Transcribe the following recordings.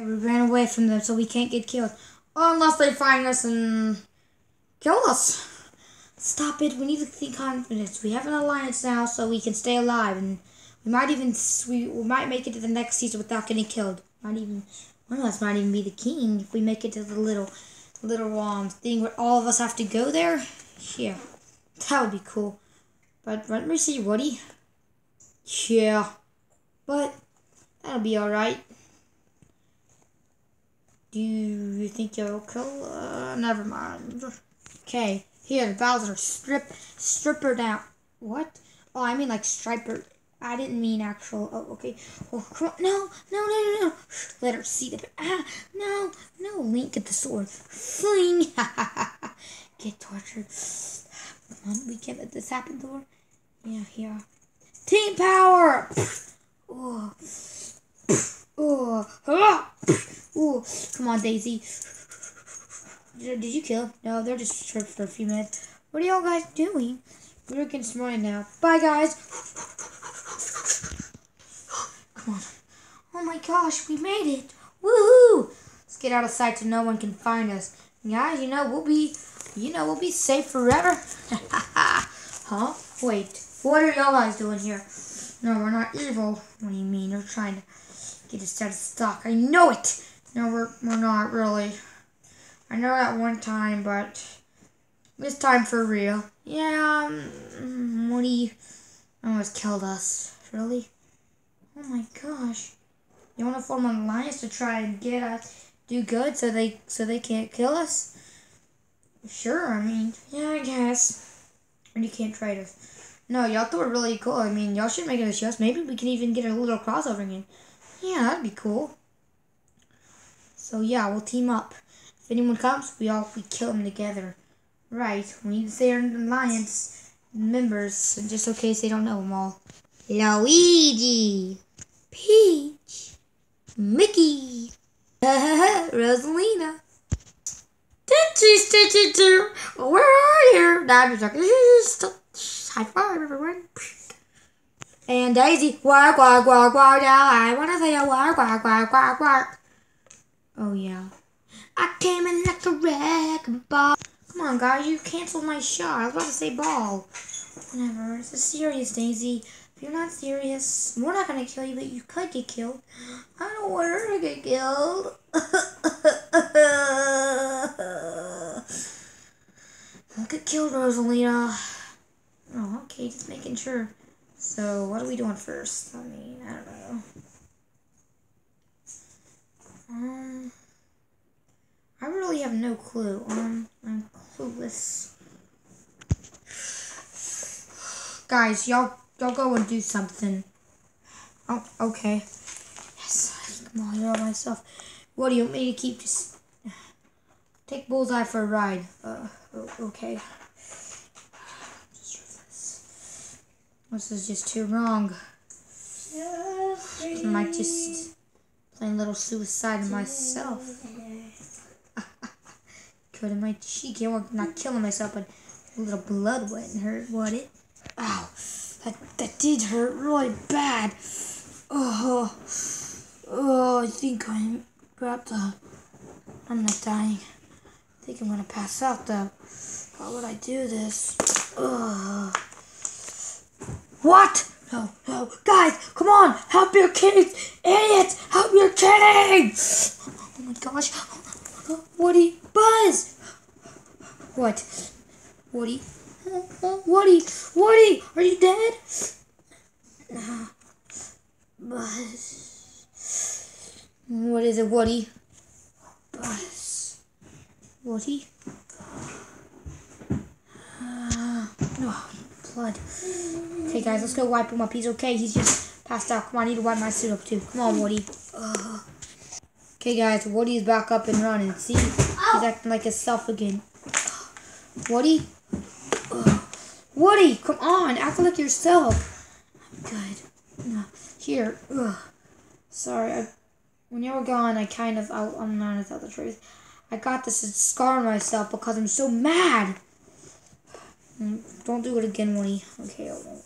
And we ran away from them so we can't get killed. Unless they find us and kill us. Stop it. We need to think confidence. We have an alliance now so we can stay alive. And we might even we, we might make it to the next season without getting killed. Might even one of us might even be the king if we make it to the little little um thing where all of us have to go there. Yeah. That would be cool. But let me see Woody. Yeah. But that'll be alright. Do you think you'll kill? Uh, never mind. Okay, here, Bowser, strip, strip her down. What? Oh, I mean like striper. I didn't mean actual. Oh, okay. Oh. No, no, no, no, no. Let her see the. Ah, no, no. Link at the sword. Fling. Get tortured. Come on, we can't let this happen, Thor. Yeah, here. Team power. Oh. Oh. Come on, Daisy. Did you kill? No, they're just stripped for a few minutes. What are y'all guys doing? We're getting smarter now. Bye, guys. Come on. Oh my gosh, we made it. Woohoo! Let's get out of sight so no one can find us. Guys, you know, we'll be, you know, we'll be safe forever. huh? Wait, what are y'all guys doing here? No, we're not evil. What do you mean? You're trying to get us out of stock. I know it! No, we're, we're not really. I know that one time, but this time for real. Yeah, um, Woody almost killed us. Really? Oh my gosh. You want to form an alliance to try and get us do good so they so they can't kill us? Sure, I mean, yeah, I guess. And you can't trade us. No, y'all thought were really cool. I mean, y'all should make it a show. Maybe we can even get a little crossover again. Yeah, that'd be cool. So yeah, we'll team up. If anyone comes, we all we kill them together. Right, we need to say our alliance members, just in case they don't know them all. Luigi, Peach, Mickey, Rosalina. Stitchy, Stitchy, too. Where are you? Now I'm just like, high five, everyone. And Daisy, quack, quack, quack, quack, now I want to say a quack, quack, quack, quack, quack. Oh, yeah. I came in like a wreck ball. Come on, guys, you canceled my shot. I was about to say ball. Whatever. This is serious, Daisy. If you're not serious, we're not gonna kill you, but you could get killed. I don't want her to get killed. don't get killed, Rosalina. Oh, okay, just making sure. So, what are we doing first? I mean, I don't know. Um, I really have no clue. Um, I'm clueless. Guys, y'all, y'all go and do something. Oh, okay. Yes, come on, here myself. What do you want me to keep? Just take Bullseye for a ride. Uh, okay. This is just too wrong. I might just playing a little suicide myself. Could my cheek? Yeah, not killing myself, but a little blood wouldn't hurt, what it? Ow, that that did hurt really bad. Oh, oh, I think I'm about to. I'm not dying. I think I'm gonna pass out though. How would I do this? Oh. What? No, no. Guys, come on. Help your kids. Idiots, help your kids. Oh my gosh. Woody, Buzz. What? Woody? Woody, Woody, are you dead? Buzz. What is it, Woody? Buzz. Woody? Uh, oh blood. Okay, guys, let's go wipe him up. He's okay. He's just passed out. Come on, I need to wipe my suit up, too. Come on, Woody. Okay, guys, Woody's back up and running. See? He's acting like himself again. Woody? Ugh. Woody, come on. Act like yourself. I'm good. Here. Ugh. Sorry. I, when you were gone, I kind of, I, I'm not going to tell the truth. I got this scar on myself because I'm so mad. Mm, don't do it again, Winnie. Okay, I won't.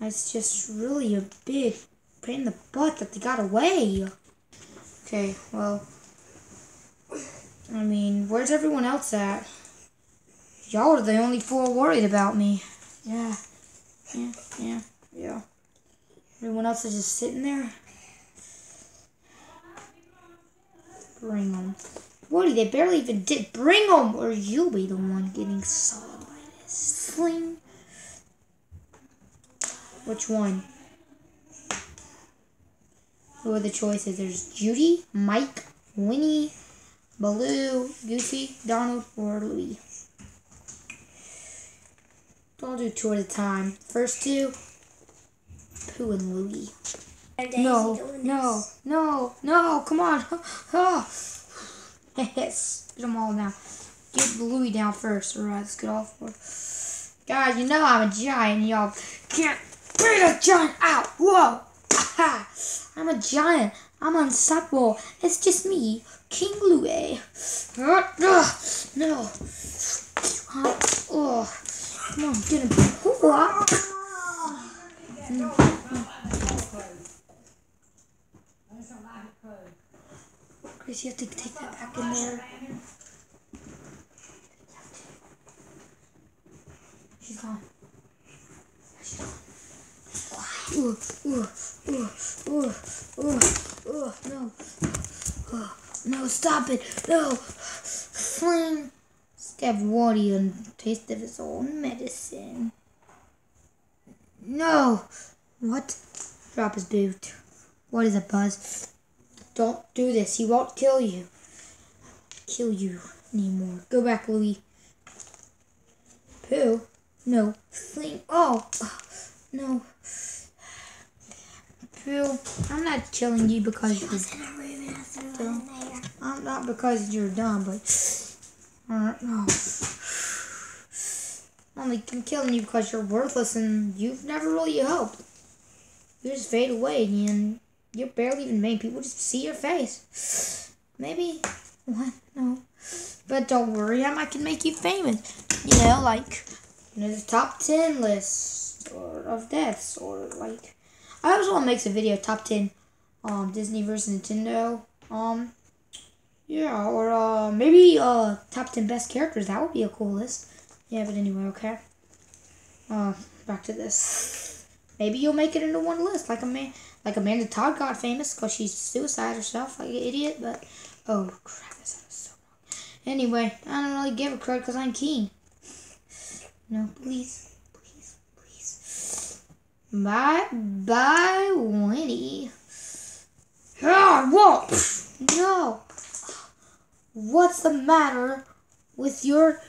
It's just really a big pain in the butt that they got away. Okay, well, I mean, where's everyone else at? Y'all are the only four worried about me. Yeah, yeah, yeah, yeah. Everyone else is just sitting there. Bring them. Woody, they barely even did. Bring them, or you'll be the one getting sawed sling. Which one? Who are the choices? There's Judy, Mike, Winnie, Baloo, Goofy, Donald, or Louie. I'll do two at a time. First two, Pooh and Louie. No, no, no, no, come on. Yes, get them all now. Get Louie down first. Alright, let's get all four. Guys, you know I'm a giant. Y'all can't beat a giant out. Whoa. I'm a giant. I'm unstoppable. It's just me, King Louie. Uh, uh, no. Uh, oh. Come on, get him. Chris, you have to take that back in there. She's gone. She's gone. Ooh, ooh, ooh, ooh, ooh, ooh, no. Oh, no, stop it. No. Fling. Give Woody a taste of his own medicine. No! What? Drop his boot. What is it, Buzz? Don't do this. He won't kill you. Kill you anymore. Go back, Louie. Pooh? No. Fling. Oh! No. Pooh, I'm not killing you because you're dumb. I'm not because you're dumb, but uh, no. Only I'm killing you because you're worthless and you've never really helped. You just fade away and you're barely even make people just see your face. Maybe what? No. But don't worry, I can make you famous. You know, like you know, the top ten list or of deaths or like I also want to make a video top ten um Disney versus Nintendo. Um yeah, or uh, maybe uh, top 10 best characters. That would be a cool list. Yeah, but anyway, okay. Uh, back to this. Maybe you'll make it into one list, like a man, like Amanda Todd got famous because she's suicide herself, like an idiot. But oh crap, this is so wrong. Anyway, I don't really give a crud because I'm king. No, please, please, please. Bye, bye, Winnie. Ah, whoa, no. What's the matter with your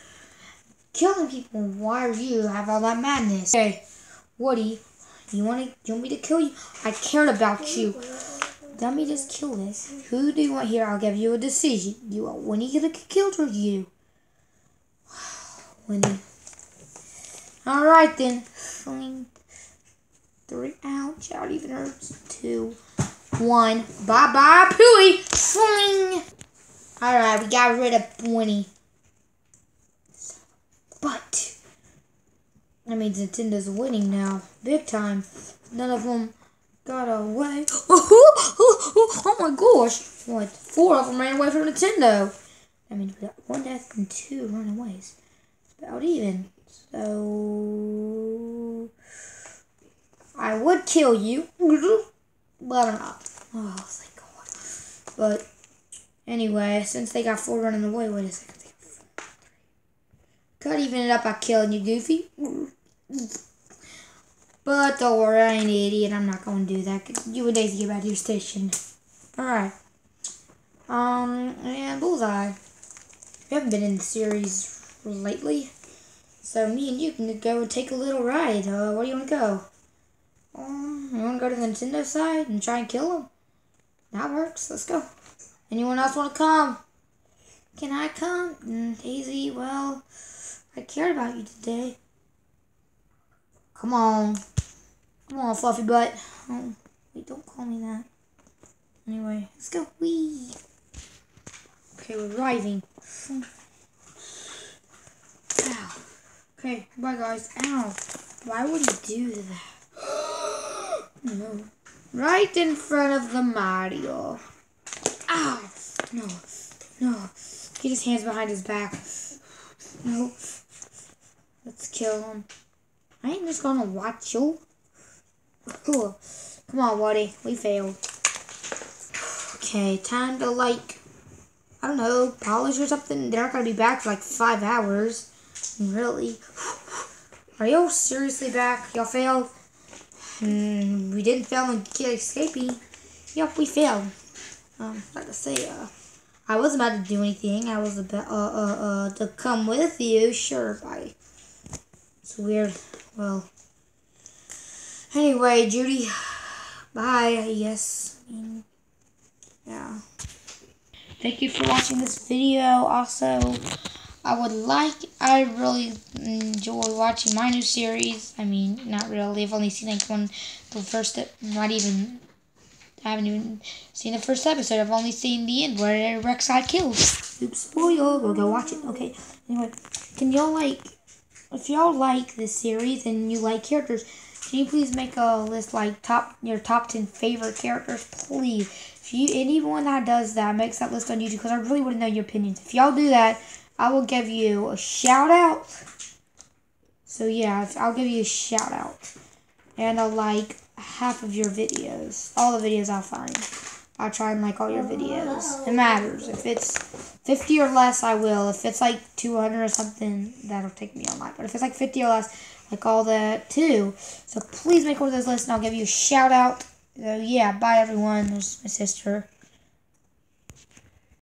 killing people? Why are you have all that madness? Hey, Woody, you want to? You want me to kill you? I cared about you. Let me just kill this. Who do you want here? I'll give you a decision. You want Winnie to get killed or you? Winnie. All right then. Three. Ouch! That even hurts. Two. One. Bye bye, Pooey. Fling. Alright, we got rid of Winnie. But, that means Nintendo's winning now. Big time. None of them got away. oh my gosh. What? Four of them ran away from Nintendo. That means we got one death and two runaways. About even. So, I would kill you, but I'm not. Oh, thank God. But, Anyway, since they got four running away, wait a second. Could even it up by killing you, Goofy. But don't worry, I ain't an idiot. I'm not going to do that. You and Daisy get back to your station. Alright. Um, and Bullseye. We haven't been in the series lately. So me and you can go and take a little ride. Uh, where do you want to go? Um, you want to go to the Nintendo side and try and kill him? That works. Let's go. Anyone else want to come? Can I come? Mm, Daisy, well, I care about you today. Come on. Come on, fluffy butt. Oh, wait, don't call me that. Anyway, let's go. Wee. Okay, we're driving. Ow. Okay, bye guys. Ow. Why would he do that? no. Right in front of the Mario. Ow! No. No. Get his hands behind his back. No. Let's kill him. I ain't just gonna watch you. Cool. Come on, Woody. We failed. Okay, time to like, I don't know, polish or something. They're not gonna be back for like five hours. Really? Are y'all seriously back? Y'all failed? Hmm, we didn't fail in get escaping. Yep, we failed. Um, like I say, uh, I wasn't about to do anything. I was about, uh, uh, uh, to come with you. Sure, bye. It's weird. Well, anyway, Judy, bye, I guess. yeah. Thank you for watching this video. Also, I would like, I really enjoy watching my new series. I mean, not really. I've only seen like one, the first, not even I haven't even seen the first episode. I've only seen the end where Rex got killed. Oops, spoil. We'll go watch it. Okay. Anyway, can y'all like, if y'all like this series and you like characters, can you please make a list like top your top ten favorite characters, please? If you anyone that does that makes that list on YouTube, because I really want to know your opinions. If y'all do that, I will give you a shout out. So yeah, I'll give you a shout out and a like half of your videos. All the videos I'll find. I'll try and like all your videos. It matters. If it's 50 or less, I will. If it's like 200 or something, that'll take me a lot. But if it's like 50 or less, like all that too. So please make one of those lists and I'll give you a shout out. So yeah, bye everyone. There's my sister.